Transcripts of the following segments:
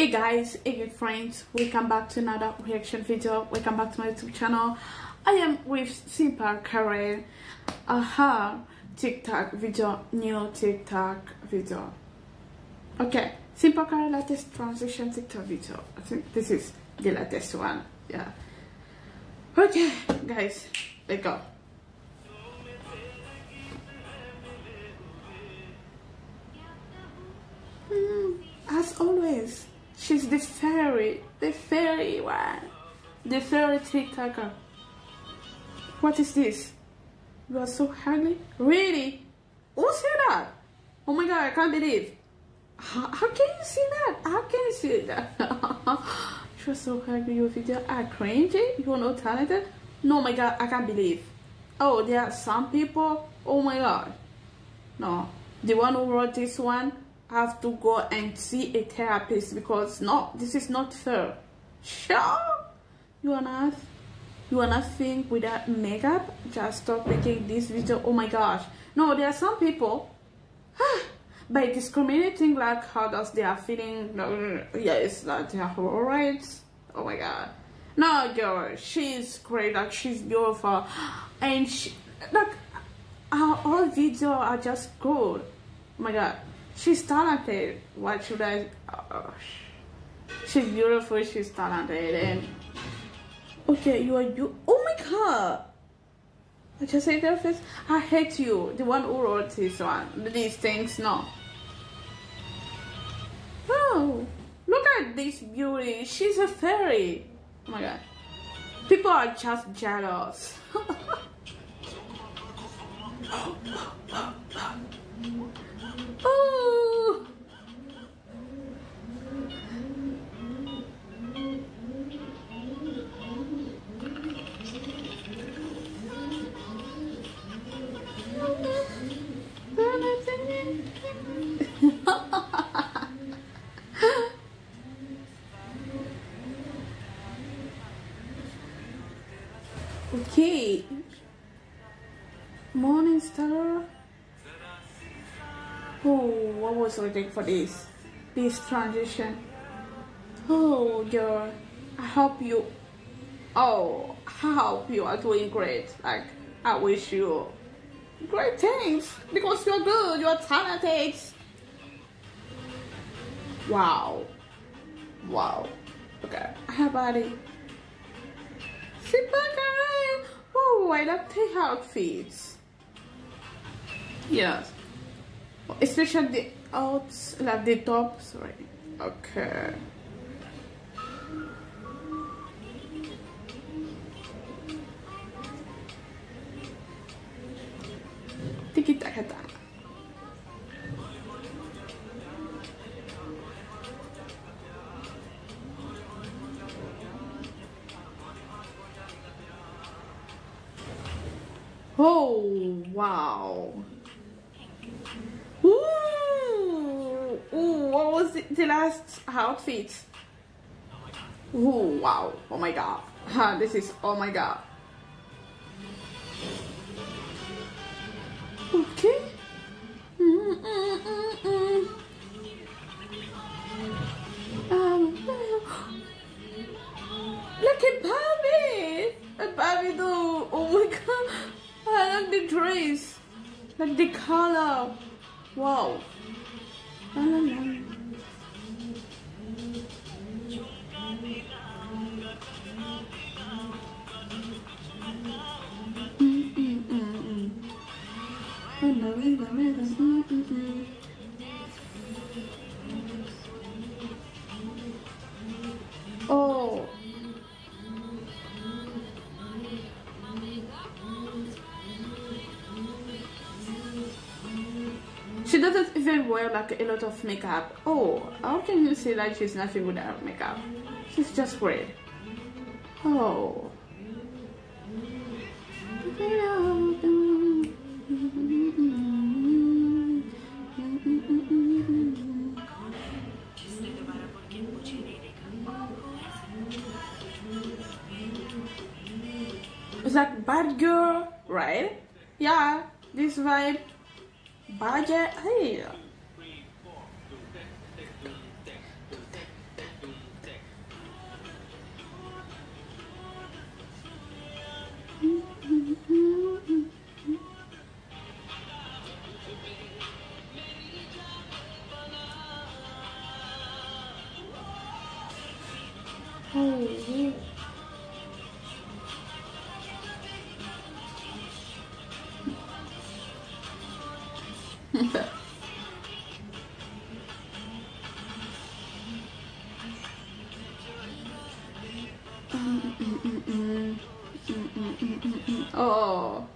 hey guys hey good friends welcome back to another reaction video welcome back to my youtube channel. I am with Simpal Kharel aha tiktok video new tiktok video. Okay Simpal Kharel latest transition tiktok video. I think this is the latest one yeah. Okay guys let's go. Mm, as always She's the fairy, the fairy one, the fairy TikToker. What is this? You are so ugly? Really? Who said that? Oh my god, I can't believe. How, how can you see that? How can you see that? You're so ugly, your video are cringy? You are not talented? No, my god, I can't believe. Oh, there are some people? Oh my god. No. The one who wrote this one have to go and see a therapist because no this is not fair sure you are not you are nothing without makeup? Just stop making this video. Oh my gosh. No there are some people by discriminating like how does they are feeling? Yes that they are alright. Oh my god. No girl she's great. Like she's beautiful. And she our all video are just good. Oh my god she's talented. What should I? Uh, she's beautiful. She's talented, and okay, you are you. Oh my god! I just say their face. I hate you. The one who wrote this one. These things, no. Oh, look at this beauty. She's a fairy. Oh my god. People are just jealous. okay. Morning star. Oh, I was waiting for this, this transition. Oh, girl, I hope you, oh, I hope you are doing great. Like, I wish you great things because you're good, you're talented. Wow. Wow. Okay, hi buddy. Sit back, Oh, I love the outfits. Yes especially the outs like the top sorry okay taka taka Oh, wow. what was the, the last outfit? Ooh, wow. Oh my god. this is, oh my god. Okay. Mm -mm -mm um, look at Barbie! A Barbie though. Oh my god. I like the dress. Like the color. Wow. La, la, la. Oh. She doesn't even wear like a lot of makeup. Oh, how can you say that she's nothing without makeup? She's just red. Oh. It's like bad girl, right? Yeah, this vibe. Budget, hey. Holy oh.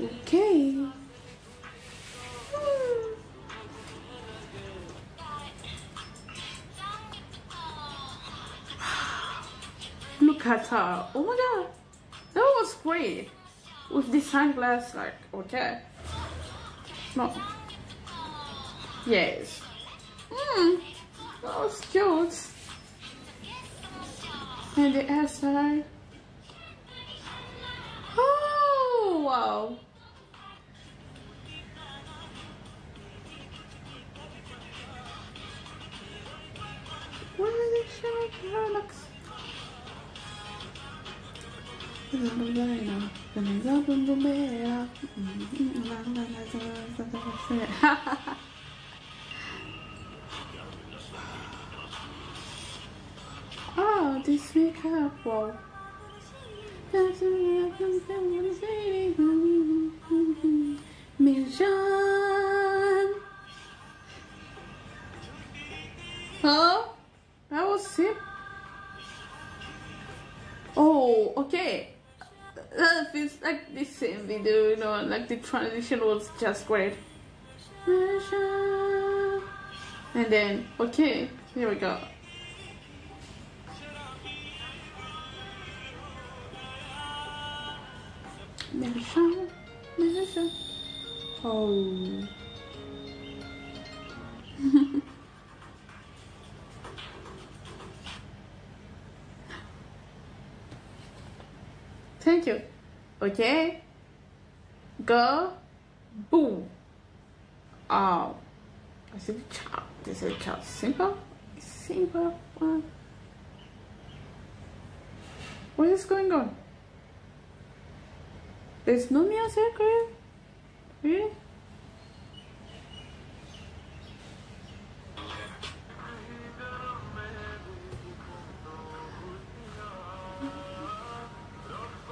Okay. Look at her. Oh my god. That was great. With the sunglasses, like, okay. No. Yes. Hmm. That was cute. And the hairstyle. Oh, wow. Where is the shape? Relax. oh, this makeup, wow. Mirjan. Huh? That was it. Oh, okay. That feels like the same video, you know, like the transition was just great. And then, okay, here we go. Mirjan, Mirjan. Oh. Thank you. Okay. Go. Boom. Oh. This is a child. This is a child. Simpal. Simpal. What is going on? There's no music, really? Really?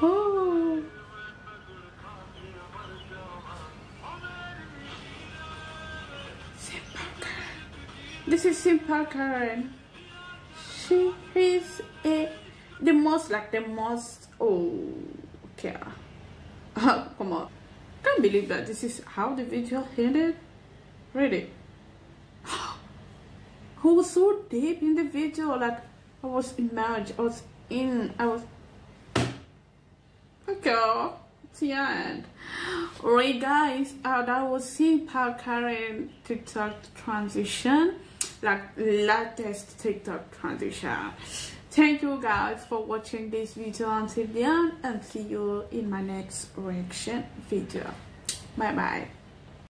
Oh. This is Simpal Kharel. She is a the most like the most oh okay. Come on. Can't believe that this is how the video ended. Really. I was so deep in the video, like I was in marriage I was in, I was Okay, it's the end. Alright guys, uh, that was Simpal Kharel TikTok transition, like latest TikTok transition. Thank you guys for watching this video until the end and see you in my next reaction video. Bye bye.